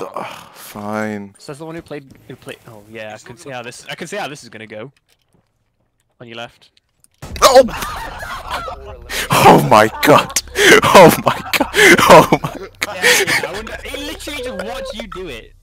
Oh, fine. So that's the one who played who played. Oh yeah, I can see how this. I can see how this is gonna go. On your left. Oh! Oh my god! Oh my god! Oh my god! Yeah, I wouldn't, he literally just watched you do it.